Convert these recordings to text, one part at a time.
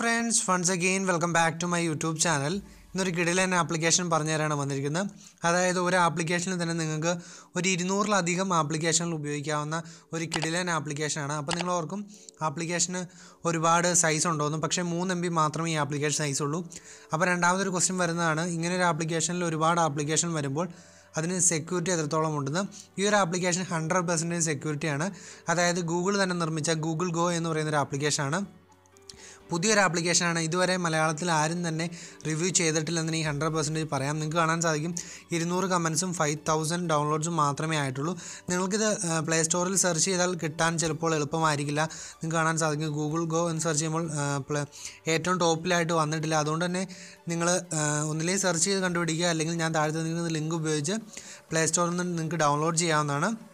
Friends fans again welcome back to my YouTube channel ഇന്നൊരു കിടിലൻ application പറഞ്ഞു തരാനാണ് വന്നിരിക്കുന്നത്. അതായത് ഒരു ആപ്ലിക്കേഷനിൽ തന്നെ നിങ്ങൾക്ക് ഒരു ഇരുന്നൂറിലധികം ആപ്ലിക്കേഷനിൽ ഉപയോഗിക്കാവുന്ന ഒരു കിടിലൻ ആപ്ലിക്കേഷനാണ് അപ്പോൾ നിങ്ങൾ ഓർക്കും ആപ്ലിക്കേഷന് ഒരുപാട് സൈസ് ഉണ്ടോയെന്ന് പക്ഷേ മൂന്ന് എം ബി മാത്രമേ ഈ ആപ്ലിക്കേഷൻ സൈസ് ഉള്ളൂ. അപ്പോൾ രണ്ടാമതൊരു ക്വസ്റ്റ്യൻ വരുന്നതാണ്. ഇങ്ങനെ ഒരു ആപ്ലിക്കേഷനിൽ ഒരുപാട് ആപ്ലിക്കേഷൻ വരുമ്പോൾ അതിന് സെക്യൂരിറ്റി എത്രത്തോളം ഉണ്ടെന്ന്. ഈ ഒരു ആപ്ലിക്കേഷൻ ഹൺഡ്രഡ് പെർസെന്റേജ് സെക്യൂരിറ്റിയാണ് അതായത് ഗൂഗിൾ തന്നെ നിർമ്മിച്ച ഗൂഗിൾ ഗോ എന്ന് പറയുന്ന ഒരു ആപ്ലിക്കേഷനാണ് പുതിയൊരു ആപ്ലിക്കേഷനാണ് ഇതുവരെ മലയാളത്തിൽ ആരും തന്നെ റിവ്യൂ ചെയ്തിട്ടില്ലെന്ന് ഈ ഹൺഡ്രഡ് പെർസെന്റേജ് പറയാം. നിങ്ങൾക്ക് കാണാൻ സാധിക്കും. ഇരുന്നൂറ് കമൻസും ഫൈവ് തൗസൻഡ് ഡൗൺലോഡ്സും മാത്രമേ ആയിട്ടുള്ളൂ. നിങ്ങൾക്കിത് പ്ലേ സ്റ്റോറിൽ സെർച്ച് ചെയ്താൽ കിട്ടാൻ ചിലപ്പോൾ എളുപ്പമായിരിക്കില്ല. നിങ്ങൾക്ക് കാണാൻ സാധിക്കും. ഗൂഗിൾ ഗോ എന്ന് സെർച്ച് ചെയ്യുമ്പോൾ ഏറ്റവും ടോപ്പിലായിട്ട് വന്നിട്ടില്ല. അതുകൊണ്ട് തന്നെ നിങ്ങൾ ഒന്നിലേ സെർച്ച് ചെയ്ത് കണ്ടുപിടിക്കുക. അല്ലെങ്കിൽ ഞാൻ താഴെ തന്നിരിക്കുന്ന ലിങ്ക് ഉപയോഗിച്ച് പ്ലേ സ്റ്റോറിൽ നിന്ന് നിങ്ങൾക്ക് ഡൗൺലോഡ് ചെയ്യാവുന്നതാണ്.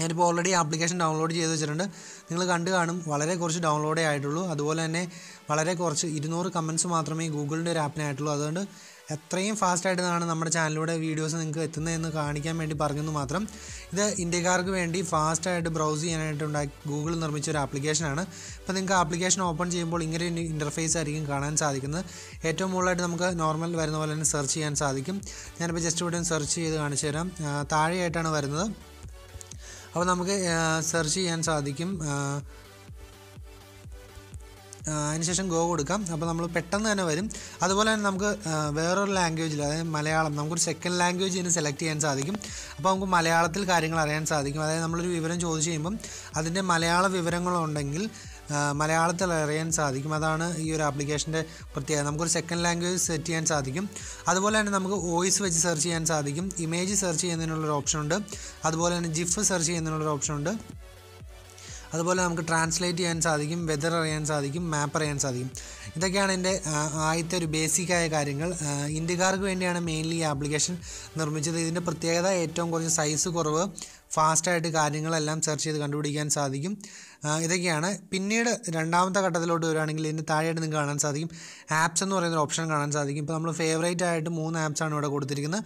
ഞാനിപ്പോൾ ഓൾറെഡി ആപ്ലിക്കേഷൻ ഡൗൺലോഡ് ചെയ്ത് വെച്ചിട്ടുണ്ട്. നിങ്ങൾ കണ്ടു കാണും. വളരെ കുറച്ച് ഡൗൺലോഡേ ആയിട്ടുള്ളൂ. അതുപോലെ തന്നെ വളരെ കുറച്ച് ഇരുന്നൂറ് കമൻസ് മാത്രമേ ഗൂഗിളിന്റെ ഒരു ആപ്പിനായിട്ടുള്ളൂ അതുകൊണ്ട് എത്രയും ഫാസ്റ്റായിട്ടാണ് നമ്മുടെ ചാനലിലൂടെ വീഡിയോസ് നിങ്ങൾക്ക് എത്തുന്നതെന്ന് കാണിക്കാൻ വേണ്ടി പറഞ്ഞെന്ന് മാത്രം. ഇത് ഇന്ത്യക്കാർക്ക് വേണ്ടി ഫാസ്റ്റായിട്ട് ബ്രൗസ് ചെയ്യാനായിട്ട് ഗൂഗിൾ നിർമ്മിച്ച ഒരു ആപ്ലിക്കേഷനാണ് ഇപ്പോൾ നിങ്ങൾക്ക് ആപ്ലിക്കേഷൻ ഓപ്പൺ ചെയ്യുമ്പോൾ ഇങ്ങനെ ഒരു ഇന്റർഫേസ് ആയിരിക്കും കാണാൻ സാധിക്കുന്നത്. ഏറ്റവും കൂടുതലായിട്ട് നമുക്ക് നോർമൽ വരുന്ന പോലെ തന്നെ സെർച്ച് ചെയ്യാൻ സാധിക്കും. ഞാനിപ്പോൾ ജസ്റ്റ് ഇവിടെ സെർച്ച് ചെയ്ത് കാണിച്ചു താഴെയായിട്ടാണ് വരുന്നത്. അപ്പോൾ നമുക്ക് സെർച്ച് ചെയ്യാൻ സാധിക്കും. അതിനുശേഷം ഗോ കൊടുക്കാം. അപ്പോൾ നമ്മൾ പെട്ടെന്ന് തന്നെ വരും. അതുപോലെ തന്നെ നമുക്ക് വേറൊരു ലാംഗ്വേജിൽ അതായത് മലയാളം നമുക്കൊരു സെക്കൻഡ് ലാംഗ്വേജ് ഇതിന് സെലക്ട് ചെയ്യാൻ സാധിക്കും. അപ്പോൾ നമുക്ക് മലയാളത്തിൽ കാര്യങ്ങൾ അറിയാൻ സാധിക്കും. അതായത് നമ്മളൊരു വിവരം ചോദിച്ചു കഴിയുമ്പം അതിന്റെ മലയാള വിവരങ്ങളുണ്ടെങ്കിൽ മലയാളത്തിൽ അറിയാൻ സാധിക്കും. അതാണ് ഈ ഒരു ആപ്ലിക്കേഷന്റെ പ്രത്യേകത. നമുക്കൊരു സെക്കൻഡ് ലാംഗ്വേജ് സെറ്റ് ചെയ്യാൻ സാധിക്കും. അതുപോലെ തന്നെ നമുക്ക് വോയിസ് വെച്ച് സെർച്ച് ചെയ്യാൻ സാധിക്കും. ഇമേജ് സെർച്ച് ചെയ്യുന്നതിനുള്ളൊരു ഓപ്ഷൻ ഉണ്ട്. അതുപോലെ തന്നെ ജിഫ് സെർച്ച് ചെയ്യുന്നതിനുള്ളൊരു ഓപ്ഷൻ ഉണ്ട്. അതുപോലെ നമുക്ക് ട്രാൻസ്ലേറ്റ് ചെയ്യാൻ സാധിക്കും വെതർ അറിയാൻ സാധിക്കും മാപ്പ് അറിയാൻ സാധിക്കും. ഇതൊക്കെയാണ് എന്റെ ആദ്യത്തെ ഒരു ബേസിക്കായ കാര്യങ്ങൾ. ഇന്ത്യക്കാർക്ക് വേണ്ടിയാണ് മെയിൻലി ഈ ആപ്ലിക്കേഷൻ നിർമ്മിച്ചത്. ഇതിന്റെ പ്രത്യേകത ഏറ്റവും കുറഞ്ഞ സൈസ് കുറവ് ഫാസ്റ്റായിട്ട് കാര്യങ്ങളെല്ലാം സെർച്ച് ചെയ്ത് കണ്ടുപിടിക്കാൻ സാധിക്കും. ഇതൊക്കെയാണ്. പിന്നീട് രണ്ടാമത്തെ ഘട്ടത്തിലോട്ട് വരികയാണെങ്കിൽ ഇതിന്റെ താഴെയായിട്ട് നിങ്ങൾക്ക് കാണാൻ സാധിക്കും. ആപ്സ് എന്ന് പറയുന്ന ഓപ്ഷൻ കാണാൻ സാധിക്കും. ഇപ്പോൾ നമ്മൾ ഫേവറേറ്റ് ആയിട്ട് മൂന്ന് ആപ്സാണ് ഇവിടെ കൊടുത്തിരിക്കുന്നത്.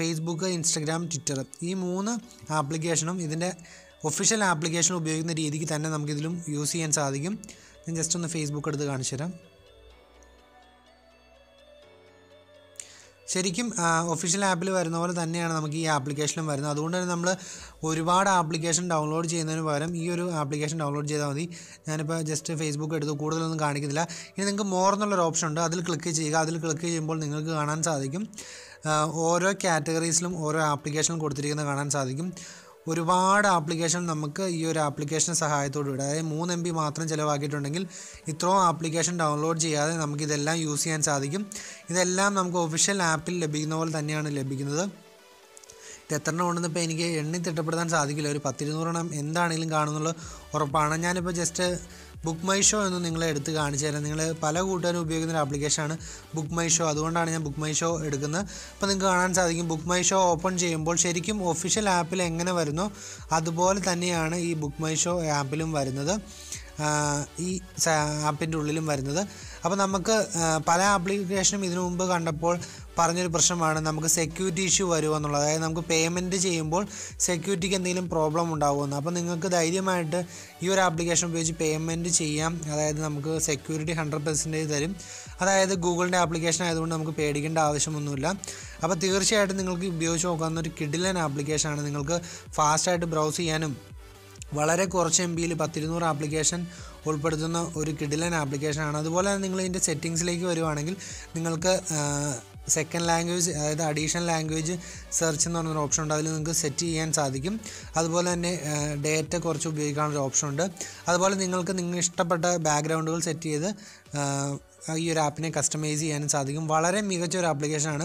ഫേസ്ബുക്ക് ഇൻസ്റ്റഗ്രാം ട്വിറ്റർ ഈ മൂന്ന് ആപ്ലിക്കേഷനും ഇതിന്റെ ഒഫീഷ്യൽ ആപ്ലിക്കേഷൻ ഉപയോഗിക്കുന്ന രീതിക്ക് തന്നെ നമുക്കിതിലും യൂസ് ചെയ്യാൻ സാധിക്കും. ഞാൻ ജസ്റ്റ് ഒന്ന് ഫേസ്ബുക്ക് എടുത്ത് കാണിച്ചു തരാം ശരിക്കും ഒഫീഷ്യൽ ആപ്പിൽ വരുന്ന പോലെ തന്നെയാണ് നമുക്ക് ഈ ആപ്ലിക്കേഷനും വരുന്നത്. അതുകൊണ്ട് തന്നെ നമ്മൾ ഒരുപാട് ആപ്ലിക്കേഷൻ ഡൗൺലോഡ് ചെയ്യുന്നതിന് പകരം ഈ ഒരു ആപ്ലിക്കേഷൻ ഡൗൺലോഡ് ചെയ്താൽ മതി. ഞാനിപ്പോൾ ജസ്റ്റ് ഫേസ്ബുക്ക് എടുത്ത് കൂടുതലൊന്നും കാണിക്കുന്നില്ല. ഇനി നിങ്ങൾക്ക് മോർ എന്നുള്ളൊരു ഓപ്ഷൻ ഉണ്ട്. അതിൽ ക്ലിക്ക് ചെയ്യുക. അതിൽ ക്ലിക്ക് ചെയ്യുമ്പോൾ നിങ്ങൾക്ക് കാണാൻ സാധിക്കും. ഓരോ കാറ്റഗറീസിലും ഓരോ ആപ്ലിക്കേഷനും കൊടുത്തിരിക്കുന്നത് കാണാൻ സാധിക്കും. ഒരുപാട് ആപ്ലിക്കേഷൻ നമുക്ക് ഈ ഒരു ആപ്ലിക്കേഷൻ സഹായത്തോടു കൂടി അതായത് മൂന്ന് എം ബി മാത്രം ചിലവാക്കിയിട്ടുണ്ടെങ്കിൽ ഇത്രയും ആപ്ലിക്കേഷൻ ഡൗൺലോഡ് ചെയ്യാതെ നമുക്കിതെല്ലാം യൂസ് ചെയ്യാൻ സാധിക്കും. ഇതെല്ലാം നമുക്ക് ഒഫീഷ്യൽ ആപ്പിൽ ലഭിക്കുന്ന പോലെ തന്നെയാണ് ലഭിക്കുന്നത്. ഇത് എത്ര എണ്ണം ഉണ്ടെന്ന് ഇപ്പോൾ എനിക്ക് എണ്ണി തിട്ടപ്പെടുത്താൻ സാധിക്കില്ല. ഒരു പത്തിരുന്നൂറെണ്ണം എന്താണെങ്കിലും കാണുന്നുള്ള. ഉറപ്പാണ്. ഞാനിപ്പോൾ ജസ്റ്റ് ബുക്ക് മൈ ഷോ എന്ന് നിങ്ങൾ എടുത്ത് കാണിച്ചു തരാം. നിങ്ങൾ പല കൂട്ടുകാരും ഉപയോഗിക്കുന്ന ഒരു ആപ്ലിക്കേഷനാണ് ബുക്ക് മൈ ഷോ അതുകൊണ്ടാണ് ഞാൻ ബുക്ക് മൈ ഷോ എടുക്കുന്നത്. അപ്പോൾ നിങ്ങൾക്ക് കാണാൻ സാധിക്കും ബുക്ക് മൈ ഷോ ഓപ്പൺ ചെയ്യുമ്പോൾ ശരിക്കും ഒഫീഷ്യൽ ആപ്പിൽ എങ്ങനെ വരുന്നോ അതുപോലെ തന്നെയാണ് ഈ ബുക്ക് മൈ ഷോ ആപ്പിലും വരുന്നത്. ഈ ആപ്പിന്റെ ഉള്ളിലും വരുന്നത്. അപ്പോൾ നമുക്ക് പല ആപ്ലിക്കേഷനും ഇതിനു മുമ്പ് കണ്ടപ്പോൾ പറഞ്ഞൊരു പ്രശ്നമാണ്. നമുക്ക് സെക്യൂരിറ്റി ഇഷ്യൂ വരുമോ എന്നുള്ളത്. അതായത് നമുക്ക് പേയ്മെന്റ് ചെയ്യുമ്പോൾ സെക്യൂരിറ്റിക്ക് എന്തെങ്കിലും പ്രോബ്ലം ഉണ്ടാകുമെന്ന് അപ്പോൾ നിങ്ങൾക്ക് ധൈര്യമായിട്ട് ഈ ഒരു ആപ്ലിക്കേഷൻ ഉപയോഗിച്ച് പേയ്മെന്റ് ചെയ്യാം. അതായത് നമുക്ക് സെക്യൂരിറ്റി ഹൺഡ്രഡ് പെർസെന്റേജ് തരും. അതായത് ഗൂഗിളിന്റെ ആപ്ലിക്കേഷൻ ആയതുകൊണ്ട് നമുക്ക് പേടിക്കേണ്ട ആവശ്യമൊന്നുമില്ല. അപ്പോൾ തീർച്ചയായിട്ടും നിങ്ങൾക്ക് ഉപയോഗിച്ച് നോക്കാവുന്ന ഒരു കിഡിലൻ ആപ്ലിക്കേഷനാണ് നിങ്ങൾക്ക് ഫാസ്റ്റായിട്ട് ബ്രൗസ് ചെയ്യാനും വളരെ കുറച്ച് എം ബിയിൽ പത്തിരുന്നൂറ് ആപ്ലിക്കേഷൻ ഉൾപ്പെടുത്തുന്ന ഒരു കിഡിലൻ ആപ്ലിക്കേഷനാണ്. അതുപോലെ തന്നെ നിങ്ങൾ ഇതിന്റെ സെറ്റിങ്സിലേക്ക് വരുവാണെങ്കിൽ നിങ്ങൾക്ക് സെക്കൻഡ് ലാംഗ്വേജ് അതായത് അഡീഷണൽ ലാംഗ്വേജ് സെർച്ച് എന്ന് പറഞ്ഞൊരു ഓപ്ഷൻ ഉണ്ട്. അതിൽ നിങ്ങൾക്ക് സെറ്റ് ചെയ്യാൻ സാധിക്കും. അതുപോലെ തന്നെ ഡേറ്റ കുറച്ച് ഉപയോഗിക്കാനുള്ള ഒരു ഓപ്ഷൻ ഉണ്ട്. അതുപോലെ നിങ്ങൾക്ക് നിങ്ങൾ ഇഷ്ടപ്പെട്ട ബാക്ക്ഗ്രൗണ്ടുകൾ സെറ്റ് ചെയ്ത് ഈ ഒരു ആപ്പിനെ കസ്റ്റമൈസ് ചെയ്യാനും സാധിക്കും. വളരെ മികച്ച ഒരു ആപ്ലിക്കേഷനാണ്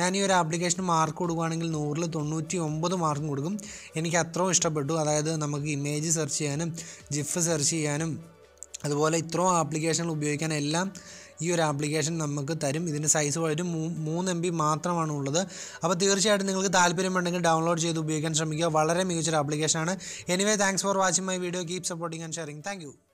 ഞാൻ ഈ ഒരു ആപ്ലിക്കേഷന് മാർക്ക് കൊടുക്കുകയാണെങ്കിൽ നൂറിൽ തൊണ്ണൂറ്റി ഒമ്പത് മാർക്കും കൊടുക്കും. എനിക്ക് അത്രയും ഇഷ്ടപ്പെട്ടു. അതായത് നമുക്ക് ഇമേജ് സെർച്ച് ചെയ്യാനും ജിഫ് സെർച്ച് ചെയ്യാനും അതുപോലെ ഇത്രയും ആപ്ലിക്കേഷനുകൾ ഉപയോഗിക്കാൻ എല്ലാം ഈ ഒരു ആപ്ലിക്കേഷൻ നമുക്ക് തരും. ഇതിന്റെ സൈസ് വളരെ മൂന്ന് എം ബി മാത്രമാണ് ഉള്ളത്. അപ്പോൾ തീർച്ചയായിട്ടും നിങ്ങൾക്ക് താല്പര്യമുണ്ടെങ്കിൽ ഡൗൺലോഡ് ചെയ്ത് ഉപയോഗിക്കാൻ ശ്രമിക്കുക. വളരെ മികച്ചൊരു ആപ്ലിക്കേഷനാണ് anyway thanks for watching my video keep supporting and sharing thank